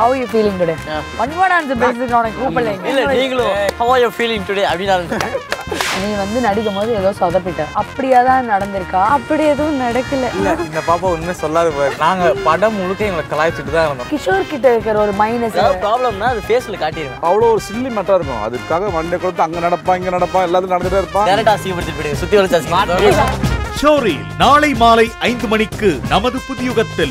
How you feeling today one answer பேசுறதுக்கு உனக்கு கூப்பிடல. இல்ல நீங்களும் how are you feeling today? அப்படின்னு நீ வந்து நடிக்கும் போது ஏதோ சொதப்பிட்ட. அப்படியா தான் நடந்திருக்கா? அப்படி எதுவும் நடக்கல. இல்ல இந்த பாப்பா உண்மை சொல்லாத பாரு. நாங்க படம் முழுக்க எங்களை கலாய்ச்சிட்டு தான் இருந்தோம். கிஷோர் கிட்ட இருக்கிற ஒரு மைனஸ் ப்ராப்ளம்னா அது ஃபேஸ்ல காட்டிடுவேன் அவ்வளோ ஒரு சில்லி மேட்டா இருக்கும். அதுக்காக வண்டியை கொடுத்து அங்க நடப்பா இங்க நடப்பா எல்லாத்தையும் நடந்துட்டே இருப்பான். டேரக்டா அசிங்கப்படுத்திட்டு போயிடுங்க. சுத்தி வளைச்சு ஷோரி நாளை மாலை ஐந்து மணிக்கு நமது புதியுகத்தில்